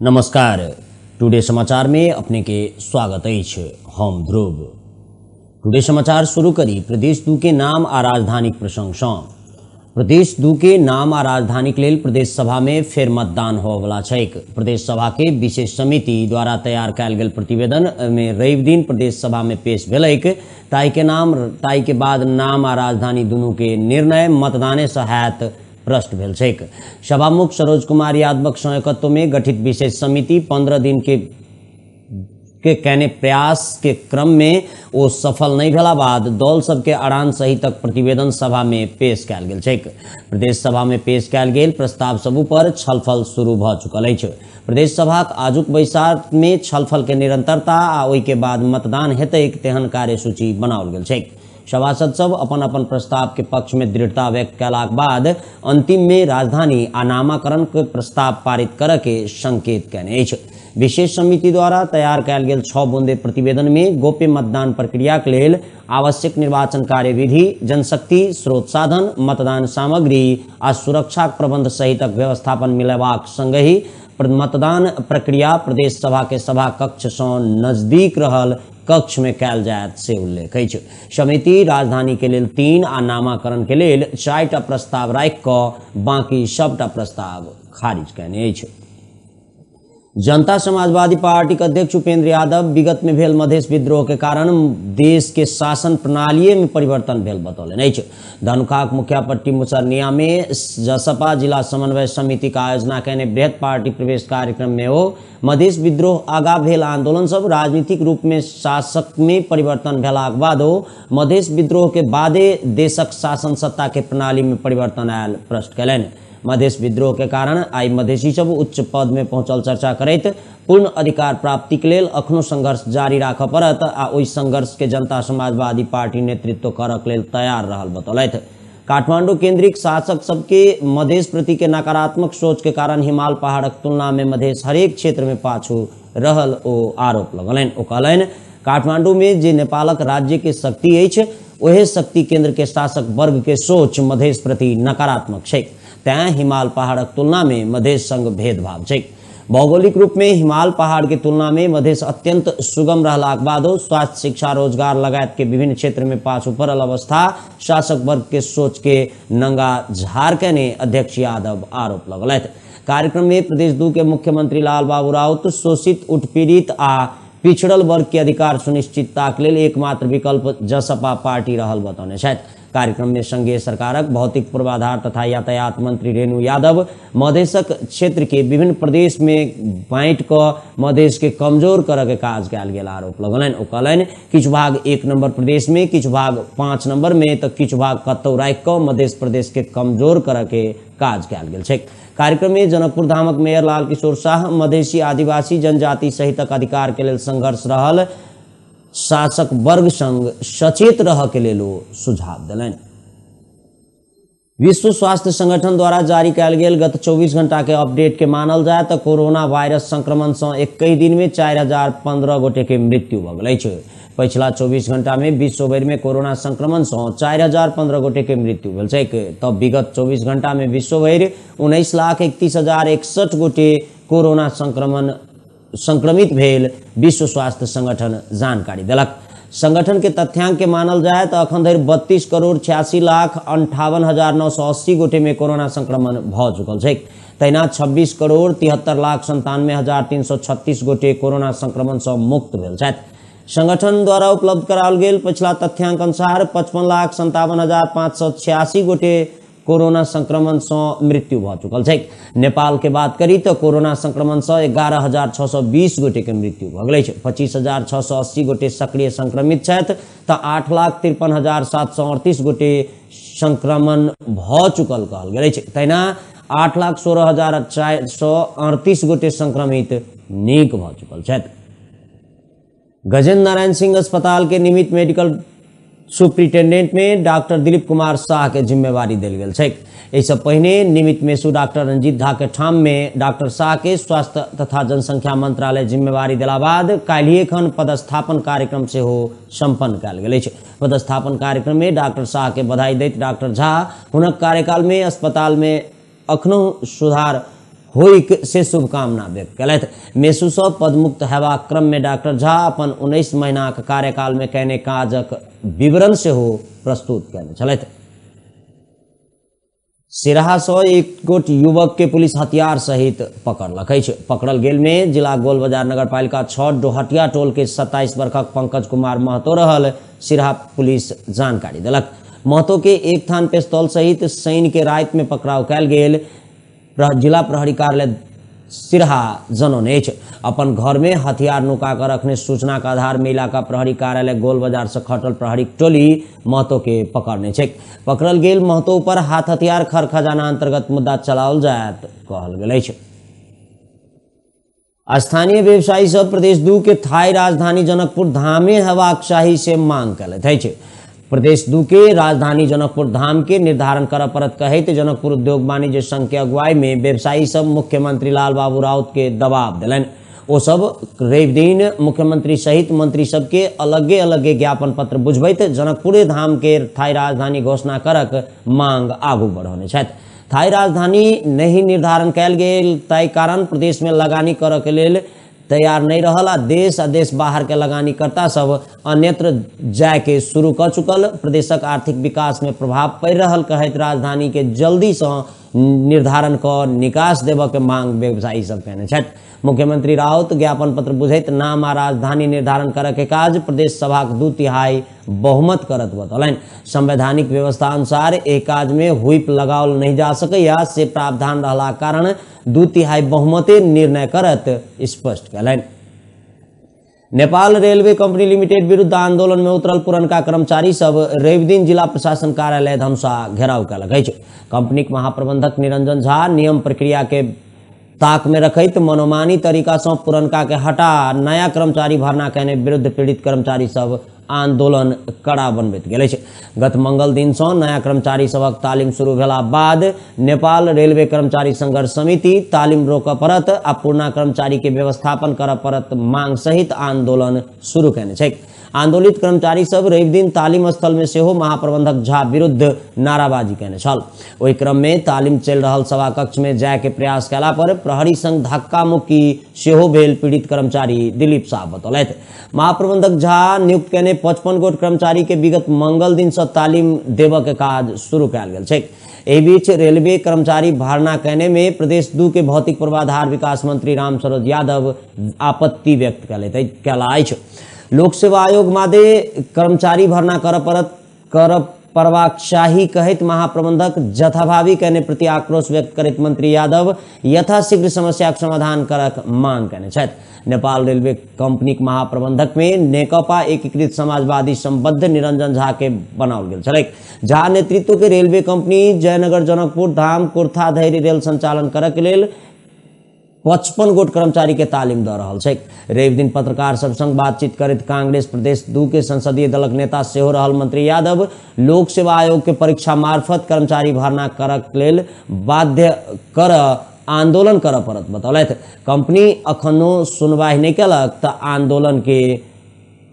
नमस्कार। टुडे समाचार में अपने के स्वागत अछि। हम ध्रुव। टुडे समाचार शुरू करी। प्रदेश दू के नाम आ राजधानीक प्रसंग सँ प्रदेश दू के नाम आ राजधानीक लेल प्रदेश सभा में फेर मतदान होबवला छैक। प्रदेश सभा के विशेष समिति द्वारा तैयार कयल गेल प्रतिवेदन में रवि दिन प्रदेश सभा में पेश भेलैक। ताई के नाम ताई के बाद नाम आ राजधानी दुनू के निर्णय, मतदाने सँ हैत भेल सभामुख सरोज कुमार यादवक सहायकत्व में गठित विशेष समिति पंद्रह दिन के के कयने प्रयास के क्रम में ओ सफल नहीं भेला बाद दल सबके अड़ान सहितक प्रतिवेदन सभा में पेश कयल गेल प्रदेश सभा में पेश कयल गेल प्रस्ताव सब पर छलफल शुरू भऽ चुकल अछि। प्रदेश सभाक आजुक बैसार में छलफल के निरंतरता आ के बाद मतदान हेतैक तेहन कार्यसूची बनाओल गेल छैक। सभासद सब अपन अपन प्रस्ताव के पक्ष में दृढ़ता व्यक्त कयलाक बाद अंतिम में राजधानी आ नामाकरण के प्रस्ताव पारित करऽ के संकेत अछि। विशेष समिति द्वारा तैयार कयल गेल छओ बूंदे प्रतिवेदन में गोप्य मतदान प्रक्रियाक लेल आवश्यक निर्वाचन कार्यविधि, जनशक्ति, स्रोत साधन, मतदान सामग्री आ सुरक्षाक प्रबंध सहितक व्यवस्थापन मिलेबाक संगहि मतदान प्रक्रिया प्रदेश सभा के सभा कक्ष सँ नज़दीक रहल कक्ष में कैल जाए से उल्लेख अछि। समिति राजधानी के लिए तीन आ नामाकरण के लिए चार प्रस्ताव राखि बाकी सबटा प्रस्ताव खारिज अछि। जनता समाजवादी पार्टी के अध्यक्ष उपेंद्र यादव विगत में भेल मधेश विद्रोह के कारण देश के शासन प्रणाली में परिवर्तन भेल बतौलनि अछि। धनुकाक मुखियापट्टी मुसरनिया में जसपा जिला समन्वय समिति का आयोजना कयने बृहत पार्टी प्रवेश कार्यक्रम में ओ मधेश विद्रोह आगा भेल आंदोलन सब राजनीतिक रूप में शासक में परिवर्तन भेलाक बादो मधेश विद्रोह के बादे देशक शासन सत्ता के प्रणाली में परिवर्तन आयल प्रश्न कयलनि। मधेश विद्रोह के कारण आई मधेसी सब उच्च पद में पहुंचल चर्चा करैत पूर्ण अधिकार प्राप्ति के लेल अखनो संघर्ष जारी राखऽ पड़त आ ओहि संघर्ष के जनता समाजवादी पार्टी नेतृत्व करऽ के लेल तैयार रहल बतौलथि। काठमांडू केंद्रिक शासक सबके मधेश प्रति के नकारात्मक सोच के कारण हिमाल पहाड़क तुलना में मधेश हरेक क्षेत्र में पाछू रहल ओ आरोप लगलनि। ओ काठमांडू में जे नेपालक राज्य के शक्ति अछि, ओहे शक्ति केंद्र के शासक वर्ग के सोच मधेश प्रति नकारात्मक छै हिमाल पहाड़क तुलना में मधेश संग भेदभाव। छै भौगोलिक रूप में हिमाल पहाड़ के तुलना में मधेश अत्यंत सुगम रहलाक बादो स्वास्थ्य, शिक्षा, रोज़गार, लगायत के विभिन्न क्षेत्र में पाछू पड़ल अवस्था शासक वर्ग के सोच के नंगा झाड़ कयने अध्यक्ष यादव आरोप लगलथि। कार्यक्रम में प्रदेश दू के मुख्यमंत्री लाल बाबू राउत, शोषित, उत्पीड़ित आ पिछड़ल वर्ग के अधिकार सुनिश्चितताक लेल एकमात्र विकल्प जसपा पार्टी रहल बतौने कार्यक्रम में संघीय सरकारक, भौतिक पूर्वाधार तथा यातायात मंत्री रेणु यादव मधेशक क्षेत्र के विभिन्न प्रदेश में बांटि कऽ मधेश के कमज़ोर करऽ के काज कयल गेल आरोप लगलनि। ओ कहलनि, किछु भाग एक नंबर प्रदेश में, किछु भाग पाँच नंबर में, तऽ किछु भाग कतौ राखि मध्य प्रदेश के कमज़ोर करऽ के काज कयल गेल छै कार्यक्रम में जनकपुर धामक मेयर लाल किशोर शाह मधेसी आदिवासी जनजाति सहितक अधिकार के लेल संघर्ष रहल। शासक वर्ग संग सचेत रह के लेल ओ सुझाव देलनि। विश्व स्वास्थ्य संगठन द्वारा जारी कयल गेल गत 24 घंटा के अपडेट के मानल जाय तऽ कोरोना वायरस संक्रमण सँ एक्कई दिन में चारि हज़ार पंद्रह गोटे के मृत्यु भऽ गेल अछि। पछिला 24 घंटा में विश्व भरि में कोरोना संक्रमण सँ चारि हज़ार पंद्रह गोटे के मृत्यु तब विगत 24 घंटा में विश्व भरि उन्नैस लाख इकतीस हज़ार एकसठ गोटे कोरोना संक्रमण संक्रमित भेल विश्व स्वास्थ्य संगठन जानकारी देलक। संगठन के तथ्यांक के मानल जाय तऽ अखन धरि बत्तीस करोड़ छियासी लाख अंठावन हज़ार नौ सौ अस्सी गोटे में कोरोना संक्रमण भऽ चुकल छै तहिना छब्बीस करोड़ तिहत्तर लाख संतानवे हज़ार तीन सौ छत्तीस गोटे कोरोना संक्रमण से मुक्त भेल छथि। संगठन द्वारा उपलब्ध कराओल गेल पछिला तथ्यांक अनुसार पचपन लाख संतावन हज़ार पाँच सौ छियासी गोटे कोरोना संक्रमण सँ मृत्यु भऽ चुकल छै नेपाल के बात करी तऽ कोरोना संक्रमण सँ एगारह हज़ार छओ सौ बीस गोटे के मृत्यु भऽ छै पच्चीस हज़ार छओ सौ अस्सी गोटे सक्रिय संक्रमित आठ लाख तिरपन हज़ार सात सौ अड़तीस गोटे संक्रमण भऽ चुकल कहल गेल छै तहिना आठ लाख सोलह हज़ार चारि सौ अड़तीस गोटे संक्रमित नीक भऽ चुकल छथि। गजेंद्र नारायण सिंह अस्पताल के निमित मेडिकल सुप्रिंटेंडेंट में डॉक्टर दिलीप कुमार शाह के जिम्मेवारी देल गेल छै एहिसँ पहिने निमित मेसू डॉक्टर रंजीत झा के ठाम में डॉक्टर शाह के स्वास्थ्य तथा जनसंख्या मंत्रालय जिम्मेवारी दिला बाद काल्हिए खन पदस्थापन कार्यक्रम सेहो सम्पन्न कयल गेल अछि। पदस्थापन कार्यक्रम में डॉक्टर शाह के बधाई दैत डॉक्टर झा हुनक कार्यकाल में अस्पताल में अखनो सुधार होइक से शुभकामना व्यक्त कयलथि मेसुसँ पदमुक्त हेबाक क्रममे डॉक्टर झा अपन उन्नीस महीनाक कार्यकालमे कयने काजक विवरण सेहो प्रस्तुत कयने छलथि। सिराहासँ एक गोट युवक के पुलिस हथियार सहित पकड़लक पकड़ल गेल में जिला गोल बाज़ार नगर पालिका छओ डोहटिया टोल के सत्ताईस वर्षक पंकज कुमार महतो रहल, सिराहा पुलिस जानकारी देलक। महतो के एक थान पिस्तौल सहित सैन्य के राति में पकड़ाव कयल गेल। जिला प्रहरी कार्यालय सिरहा जनौने अपन घर में हथियार नुका कर रखने सूचना के आधार में इलाका प्रहरी कार्यालय गोल बाज़ार से खटल प्रहरी टोली महतो के पकड़ने छै पकड़ल गेल महतो पर हाथ हथियार खर खजाना अंतर्गत मुद्दा चलाओल जायत कहल गेल स्थानीय व्यवसायी सब प्रदेश दू के थाई राजधानी जनकपुर धामे हेबाक चाही से मांग अछि। प्रदेश दू के राजधानी जनकपुर धाम के निर्धारण करऽ पड़त कहैत जनकपुर उद्योग वाणिज्य संघ के अगुवाई में व्यवसायी सब मुख्यमंत्री लाल बाबू राउत के दबाव दिलनि। ओ सब रवि दिन मुख्यमंत्री सहित मंत्री सबके अलगे अलगे ज्ञापन पत्र बुझबैत जनकपुरे धाम के थाई राजधानी घोषणा करक मांग आगू बढ़ौने थाई राजधानी नहीं निर्धारण कयल गेल ताहि कारण प्रदेश में लगानी करऽ के लेल तैयार नहीं रहला। देश आ देश बाहर के लगानीकर्ता सब अन्यत्र जाय के शुरू कर चुकल। प्रदेशक आर्थिक विकास में प्रभाव पड़ रहा कहते राजधानी के जल्दी सँ निर्धारण कऽ निकास देबऽ के मांग व्यवसायी सब छथि। मुख्यमंत्री राउत ज्ञापन पत्र बुझैत नाम आ राजधानी निर्धारण करऽ के काज प्रदेश सभाक दू तिहाई बहुमत करत बतौलनि संवैधानिक व्यवस्था अनुसार एहि काज में हुइप लगाओल नहीं जा सकैया से प्रावधान रहलाक कारण दू तिहाई बहुमते निर्णय करत स्पष्ट कयलनि। नेपाल रेलवे कंपनी लिमिटेड विरुद्ध आंदोलन में उतरल पुरनका कर्मचारी सब रवि दिन जिला प्रशासन कार्यालय धमसा घेराव कयलक अछि। कंपनीक महाप्रबंधक निरंजन झा नियम प्रक्रिया के ताक में रखैत मनोमानी तरीका से पुरनका के हटा नया कर्मचारी भरना कहने विरुद्ध पीड़ित कर्मचारी सब आंदोलन कड़ा बनबित गेल गत मंगल दिन से नया कर्मचारी सबक तालीम शुरू भेला बाद नेपाल रेलवे कर्मचारी संघर्ष समिति तालीम रोक पड़त आ पुरना कर्मचारी के व्यवस्थापन करऽ पड़त मांग सहित आंदोलन शुरू कयने आंदोलित कर्मचारी सब रवि दिन तालीम स्थल में सेहो महाप्रबंधक झा विरुद्ध नाराबाजी कयने छल। क्रम में तालीम चलि रहल सभा कक्ष में जाय के प्रयास कयला पर प्रहरी संग धक्का मुक्की भेल, पीड़ित कर्मचारी दिलीप साहब बतौलथि। महाप्रबंधक झा नियुक्त कयने पचपन गोट कर्मचारी के विगत मंगल दिन सँ तालीम देबऽ के काज शुरू कयल गेल बीच रेलवे कर्मचारी भरना कहने में प्रदेश दू के भौतिक पूर्वाधार विकास मंत्री राम सरोज यादव आपत्ति व्यक्त कयलथि लोक सेवा आयोग मादे कर्मचारी भरना करऽ पड़त करऽ पड़बाक चाही कहैत महाप्रबंधक जथाभावी कहने प्रति आक्रोश व्यक्त करैत मंत्री यादव यथाशीघ्र समस्याक समाधान करक मांग छथि। नेपाल रेलवे कंपनीक महाप्रबंधक में नेकपा एकीकृत समाजवादी संबद्ध निरंजन झा के बनाओल गेल झा नेतृत्व के रेलवे कंपनी जयनगर जनकपुर धाम कुर्था धैर्य रेल संचालन करऽ के लेल पचपन गोट कर्मचारी के तालीम दऽ रहल छै रवि दिन पत्रकार सब संग बातचीत करैत कांग्रेस प्रदेश दू के संसदीय दलक नेता सेहो मंत्री यादव, लोक सेवा आयोग के परीक्षा मार्फत कर्मचारी भरना करक लेल बाध्य कर आंदोलन करऽ पड़त बतौलथि। कंपनी अखनो सुनवाहि नहि केलक तऽ आंदोलन के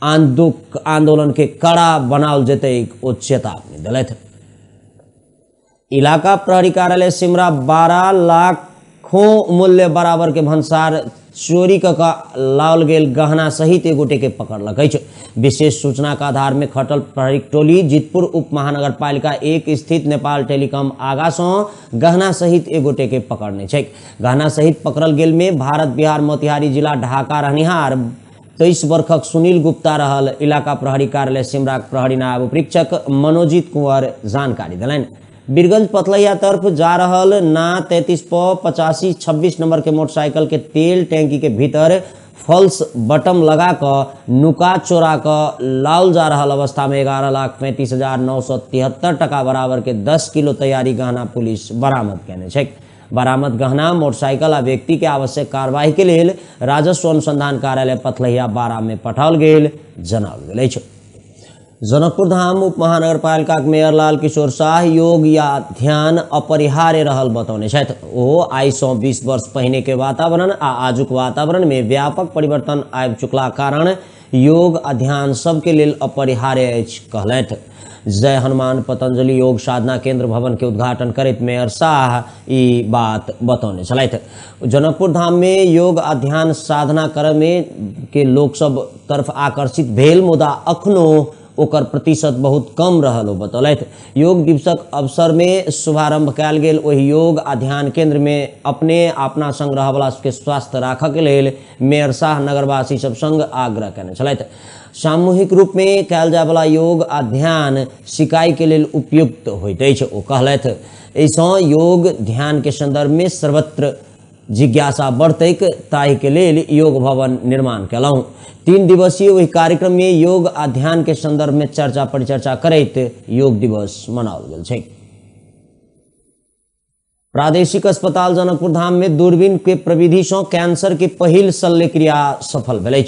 आंदो आंदोलन के कड़ा बनाओल जेतै चेतावनी देलथि। इलाका प्रहरी कार्यालय सिमरा बारह लाखों मूल्य बराबर के भंसार चोरी कऽ लाओल गेल गहना सहित एक गोटे के पकड़लक अछि। विशेष सूचना के आधार में खटल प्रहरी टोली, जितपुर उप महानगर पालिका एक स्थित नेपाल टेलीकॉम आगा सँ गहना सहित एक गोटे के पकड़ने गहना सहित पकड़ल गेल में भारत, बिहार, मोतिहारी जिला, ढाका, रहनिहार तेईस वर्षक सुनील गुप्ता रहल। इलाका प्रहरी कार्यालय सिमराक प्रहरी नायब उपरीक्षक मनोजीत कुंवर जानकारी देलनि। बीरगंज पथलैया तरफ़ जा रहा ना तैतीस प पचासी छब्बीस नंबर के मोटरसाइकिल के तेल टैंकी के भीतर फॉल्स बटम लगा कऽ नुका चोरा कर लाल जा रहा अवस्था में ग्यारह लाख पैंतीस हज़ार नौ सौ तिहत्तर टका बराबर के दस किलो तैयारी गहना पुलिस बरामद कयने छै बरामद गहना, मोटरसाइकिल आ व्यक्ति के आवश्यक कार्यवाही के लेल राजस्व अनुसंधान कार्यालय पथलहिया बारा में पठाओल गेल, जनाओल गेल जनकपुर धाम उप महानगर पालिका के मेयर लाल किशोर शाह योग या ध्यान अपरिहार्य रहल बतौने ओ आइ सँ बीस वर्ष पहिने के वातावरण आ आजुक वातावरण में व्यापक परिवर्तन आबि चुकला कारण योग आ ध्यान सबके लेल अपरिहार्य अछि जय हनुमान पतंजलि योग साधना केंद्र भवन के उद्घाटन करैत मेयर शाह ई बात बतौने जनकपुर धाम में योग आ ध्यान साधना करय में के लोक सब तरफ़ आकर्षित भेल मुदा अखनो ओकर प्रतिशत बहुत कम रहल ओ, बतौलथि। योग दिवसक अवसर में शुभारंभ कयल गेल। ओहि योग आ ध्यान केंद्र में अपने अपना संग रहवला सबके स्वास्थ्य राखऽ के लेल मेयर शाह नगरवासी सब संग आग्रह छलथि। सामूहिक रूप में कयल जायवला योग आ ध्यान सिकाई के लेल उपयुक्त होइत अछि, ओ योग ध्यान के संदर्भ में सर्वत्र जिज्ञासा बढ़तैक ताहि के लेल योग भवन निर्माण केलहुँ। तीन दिवसीय ओहि कार्यक्रम में योग आ संदर्भ में चर्चा परिचर्चा करैत योग दिवस मनाओल गेल प्रादेशिक अस्पताल जनकपुर धाम में दूरबीन के प्रविधि से कैंसर के पहिल शल्यक्रिया सफल भेल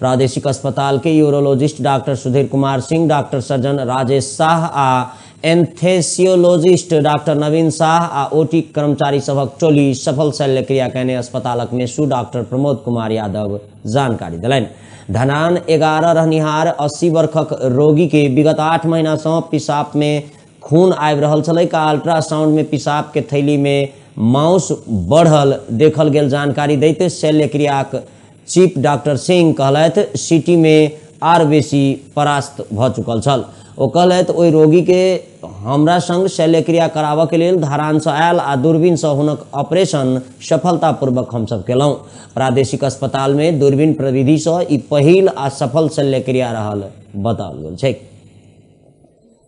प्रादेशिक अस्पताल के urologist doctor Sudhir Kumar Singh, doctor surgeon Rajesh Shah आ एंथेसियोलॉजिस्ट डॉक्टर नवीन शाह आ ओटी कर्मचारी सभक टोली सफल शल्य शल्यक्रिया कयने अस्पतालक मेसू डॉक्टर प्रमोद कुमार यादव जानकारी देलनि। धनान एगारह रहनिहार अस्सी वर्षक रोगी के विगत आठ महीना से पिसाब में खून आबि रहल छलै का अल्ट्रासाउंड में पिसाब के थैली में माउस बढ़ल देखल गेल जानकारी दैत शल्यक्रियाक चीफ डॉक्टर सिंह कहलथि सिटी में आर बेसी परास्त भऽ चुकल छल। ओ तो रोगी के हमरा संग शल्यक्रिया लिए धारान से आयल आ दूरबीन से हुनक ऑपरेशन सफलतापूर्वक हम सब कल प्रादेशिक अस्पताल में दूरबीन प्रविधि से पहल आ सफल शल्यक्रिया रहल बताओल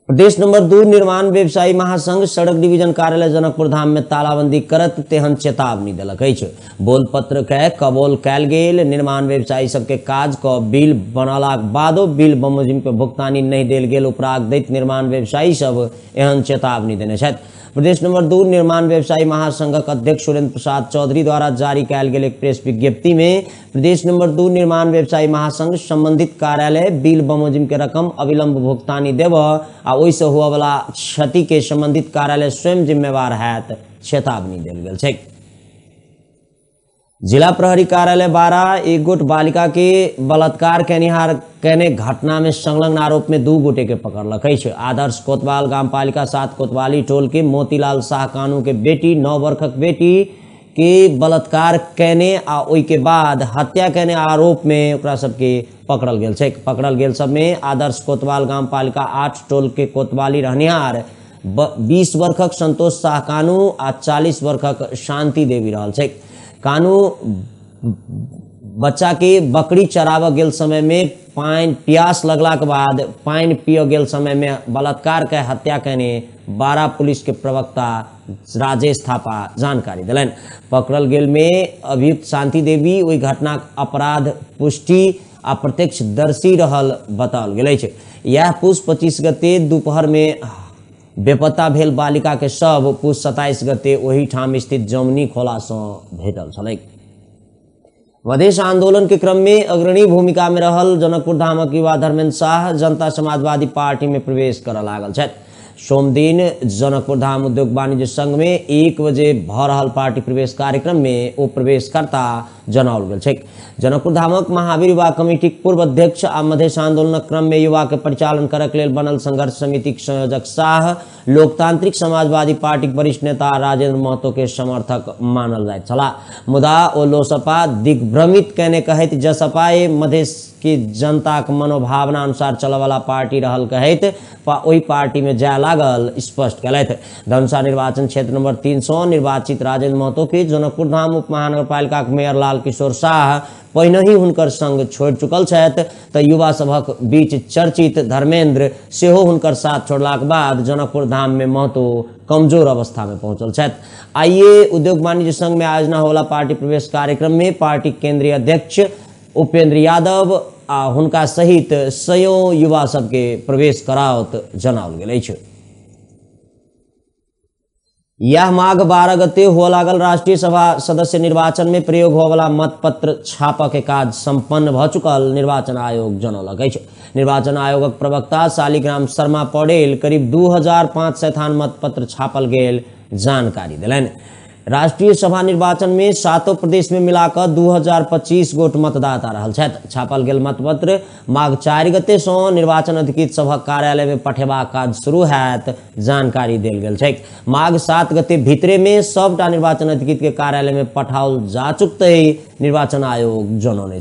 प्रदेश नंबर दू निर्माण व्यवसायी महासंघ सड़क डिवीज़न कार्यालय जनकपुर धाम में तालाबंदी करत तेहन चेतावनी देलक अछि। बोल पत्र के कबोल कयल गेल। निर्माण व्यवसायी सबके काज क बिल बनलाक बादो बिल बमोजिम के भुगतानी नहि देल गेल। उपराग दैत निर्माण व्यवसायी सब एहन चेतावनी देने प्रदेश नंबर दू निर्माण व्यवसायी महासंघक अध्यक्ष सुरेंद्र प्रसाद चौधरी द्वारा जारी कयल गेल एक प्रेस विज्ञप्ति में प्रदेश नंबर दू निर्माण व्यवसायी महासंघ संबंधित कार्यालय बिल बमोजिम के रकम अविलंब भुगतानी देबऽ आ ओहिसँ हुअवला क्षति के संबंधित कार्यालय स्वयं जिम्मेवार हैत, चेतावनी देल गेल जिला प्रहरी कार्यालय बारह एक गोट बालिका के बलात्कार केनिहार केने घटना में संलग्न आरोप में दू गोटे के पकड़लक आदर्श कोतवाल, गाम पालिका सात कोतवाली टोल के मोतीलाल शाह कानू के बेटी नौ वर्षक बेटी के बलात्कार कने आ के बाद हत्या कने आरोप में ओकरा सबके पकड़ल छै पकड़ल गेल सबमे आदर्श कोतवाल गाम पालिका आठ टोल के कोतवाली रहनिहार बीस वर्षक संतोष शाह कानू आ चालीस वर्षक शांति देवी कानू बच्चा के बकरी चराबऽ गेल समय में पानि प्यास लगला के बाद पानि पिय गेल समय में बलात्कार के हत्या कने बारह पुलिस के प्रवक्ता राजेश थापा जानकारी दिलनि। पकड़ल गेल में अभियुक्त शांति देवी ओहि घटनाक अपराध, पुष्टि आ प्रत्यक्षदर्शी रहल गेल अछि। इएह पुष पच्चीस गते दोपहर में बेपत्ता भेल बालिका के शव पुष सत्ताईस गते ओही ठाम स्थित जमुनी खोला सँ भेटल छलैक। मधेश आंदोलन के क्रम में अग्रणी भूमिका में रहल जनकपुर धामक युवा धर्मेंद्र शाह जनता समाजवादी पार्टी में प्रवेश करऽ लागल छथि। सोम दिन जनकपुर धाम उद्योग वाणिज्य संघ में एक बजे भऽ रहल पार्टी प्रवेश कार्यक्रम में ओ प्रवेशकर्ता जनाओल गेल छै जनकपुर धामक महावीर युवा कमिटीक पूर्व अध्यक्ष आ मधेश आंदोलनक क्रम में युवा के परिचालन करक लेल बनल संघर्ष समितिक संयोजक शाह, लोकतांत्रिक समाजवादी पार्टीक वरिष्ठ नेता राजेंद्र महतो के समर्थक मानल जाइत छलाह। मुदा ओ लोसपा दिग्भ्रमित कयने कहैत जसपा मधेश की जनताक मनोभावना अनुसार चल चलयवला पार्टी रहल कहैत ओहि पार्टी में जाय लागल, स्पष्ट कयलथि धनुषा निर्वाचन क्षेत्र नंबर तीन सौ निर्वाचित राजेंद्र महतो के जनकपुर धाम उप महानगरपालिका के मेयर लाल किशोर शाह पहिने ही हुनकर संग छोड़ि चुकल छथि। युवा सभक बीच चर्चित धर्मेंद्र सेहो हुनकर साथ छोड़लाक बाद जनकपुर धाम में महतो कमज़ोर अवस्था में पहुंचल आइए उद्योग वाणिज्य संघ में आयोजना होला पार्टी प्रवेश कार्यक्रम में पार्टी केंद्रीय अध्यक्ष उपेंद्र यादव आ हुनका सहित सयो युवा सबके प्रवेश कराओत जनाओल गेल अछि। यह माघ बारह गते हुआ लागल राष्ट्रीय सभा सदस्य निर्वाचन में प्रयोग होवला मतपत्र छापा के काज संपन्न भ चुकल निर्वाचन आयोग जनौलक अछि। निर्वाचन आयोगक प्रवक्ता शालिग्राम शर्मा पौडेल करीब दू हज़ार पाँच सय थान मतपत्र छापल गेल जानकारी दिलनि। राष्ट्रीय सभा निर्वाचन में सातों प्रदेश में मिलाकर 2025 गोट मतदाता छथि। छापल गेल मतपत्र, माघ चार गते सँ निर्वाचन अधिकृत सभक कार्यालय में पठेबाक काज शुरू हैत, जानकारी देल गेल छैक। माघ सात गते भीतरे में सबटा निर्वाचन अधिकृत के कार्यालय में पठाओल जा चुकतै, निर्वाचन आयोग जनौने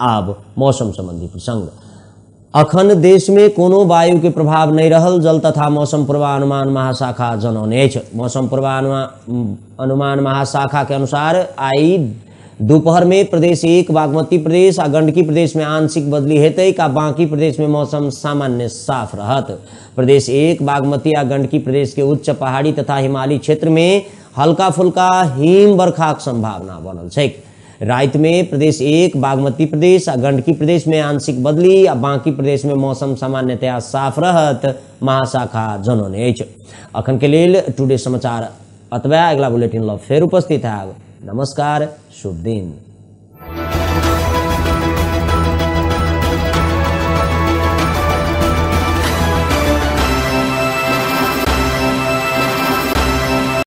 आब मौसम संबंधी प्रसंग। अखन देश में कोनो वायु के प्रभाव नहीं रहल, जल तथा मौसम पूर्वानुमान महाशाखा जनौने मौसम पूर्वानुमान महाशाखा के अनुसार आई दोपहर में प्रदेश एक, बागमती प्रदेश आ गंडकी प्रदेश में आंशिक बदली हेतै आ बाकी प्रदेश में मौसम सामान्य साफ़ रहत। प्रदेश एक, बागमती आ गंडकी प्रदेश के उच्च पहाड़ी तथा हिमालयी क्षेत्र में हल्का फुल्का हिम बरखाक संभावना बनल छैक। राति में प्रदेश एक, बागमती प्रदेश आ गंडकी प्रदेश में आंशिक बदली आ बाकी प्रदेश में मौसम सामान्यतया साफ़ रहत, महाशाखा जनौने अछि। अखन के लेल टुडे समाचार अतबा अगला बुलेटिन लग फेर उपस्थित हैब। नमस्कार, शुभ दिन।